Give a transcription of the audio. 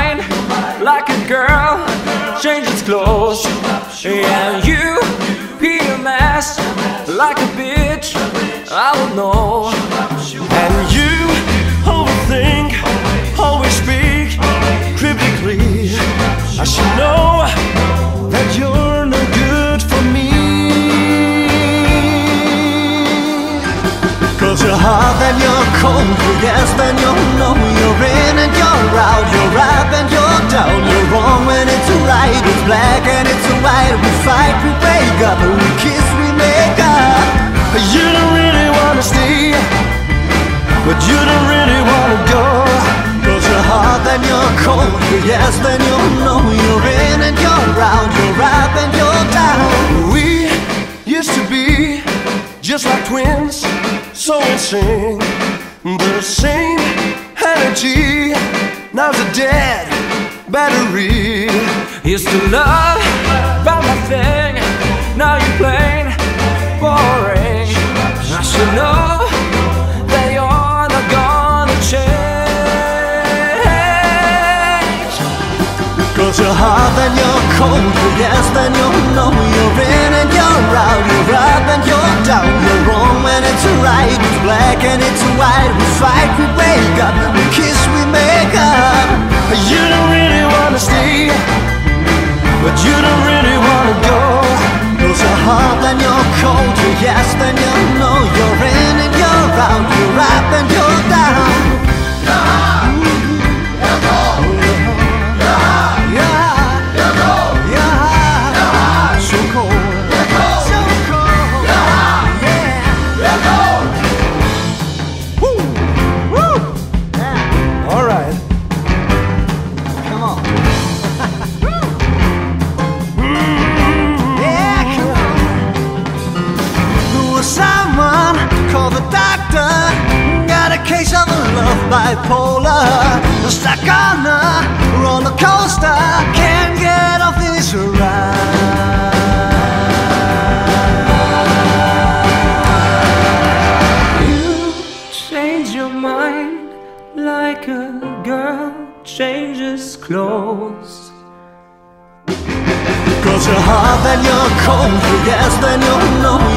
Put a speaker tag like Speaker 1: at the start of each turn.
Speaker 1: mine like a girl changes clothes. And you, pee a mess. like a bitch, I don't know. And you always think, always speak critically. I should know that you're no good for me.
Speaker 2: Cause you're hot and you're cold, yes, then you know you're in fight, we wake up, we kiss, we make up.
Speaker 1: But you don't really wanna stay, but you don't really wanna go.
Speaker 2: Cause you're hot and you're cold, you're yes, then you know you're in and you're out, you're up and you're down.
Speaker 1: We used to be just like twins, so insane. The same energy, now's a dead battery. Used to love now you're plain boring. I should know that you're not gonna change.
Speaker 2: Cause you're hot and you're cold, yes, know you're cold, you're yes, then you know you're in and you're out, you're up and you're bipolar. Stuck on a roller coaster. Can't get off this ride.
Speaker 1: You change your mind like a girl changes clothes.
Speaker 2: Cause you're hot and you're cold, yes, then you know